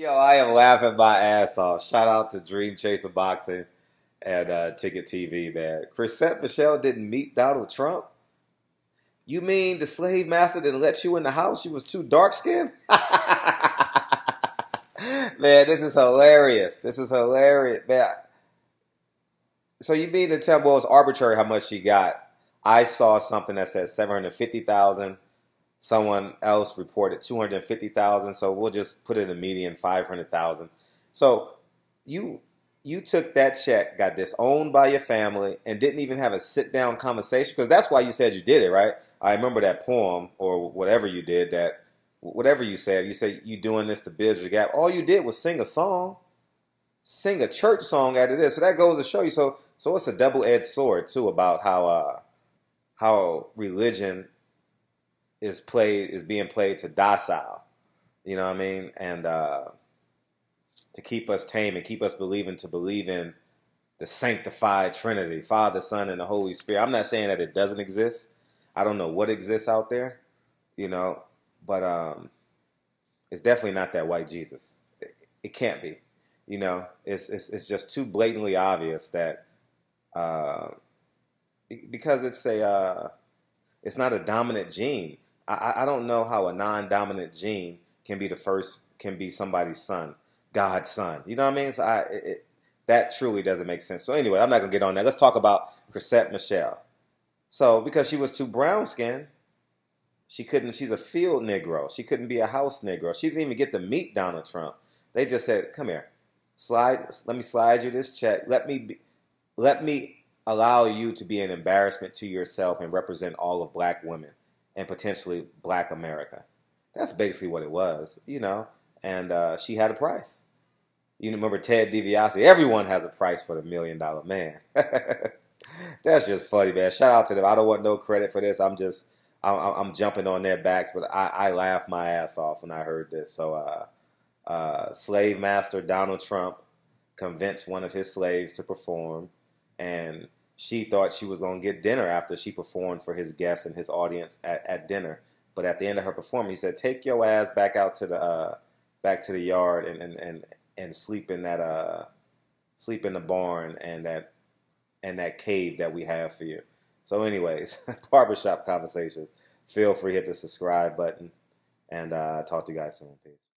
Yo, I am laughing my ass off. Shout out to Dream Chaser Boxing and uh, Ticket TV, man. Chrisette Michele didn't meet Donald Trump? You mean the slave master didn't let you in the house? You was too dark skinned? man, this is hilarious. This is hilarious. Man. So you mean to tell me arbitrary how much she got? I saw something that said 750,000. Someone else reported 250,000. So we'll just put in a median 500,000. So you you took that check, got disowned by your family, and didn't even have a sit down conversation because that's why you said you did it, right? I remember that poem or whatever you did that whatever you said, you said you doing this to bridge the gap. All you did was sing a song, sing a church song out of this. So that goes to show you. So so it's a double edged sword too about how uh, how religion is played is being played to docile. You know what I mean? And uh, to keep us tame and keep us believing to believe in the sanctified Trinity, Father, Son, and the Holy Spirit. I'm not saying that it doesn't exist. I don't know what exists out there, you know, but um, it's definitely not that white Jesus. It, it can't be, you know. It's, it's it's just too blatantly obvious that uh, because it's a uh, it's not a dominant gene. I, I don't know how a non-dominant gene can be the first can be somebody's son, God's son. You know what I mean? So I, it, that truly doesn't make sense. So anyway, I'm not gonna get on that. Let's talk about Chrisette Michele. So because she was too brown skinned, she couldn't. She's a field Negro. She couldn't be a house Negro. She didn't even get to meet Donald Trump. They just said, "Come here, slide. Let me slide you this check. Let me be, let me allow you to be an embarrassment to yourself and represent all of black women and potentially black America. That's basically what it was, you know. And uh, she had a price. You remember Ted DiBiase? Everyone has a price for the million dollar man. That's just funny, man. Shout out to them. I don't want no credit for this. I'm just, I'm, I'm jumping on their backs, but I, I laughed my ass off when I heard this. So, uh, uh, slave master Donald Trump convinced one of his slaves to perform and she thought she was to get dinner after she performed for his guests and his audience at, at dinner. But at the end of her performance, he said, "Take your ass back out to the uh, back to the yard and, and, and, and sleep in that uh, sleep in the barn and that and that cave that we have for you." So, anyways, barbershop conversations. Feel free to hit the subscribe button, and uh, talk to you guys soon. Peace.